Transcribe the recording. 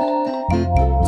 Música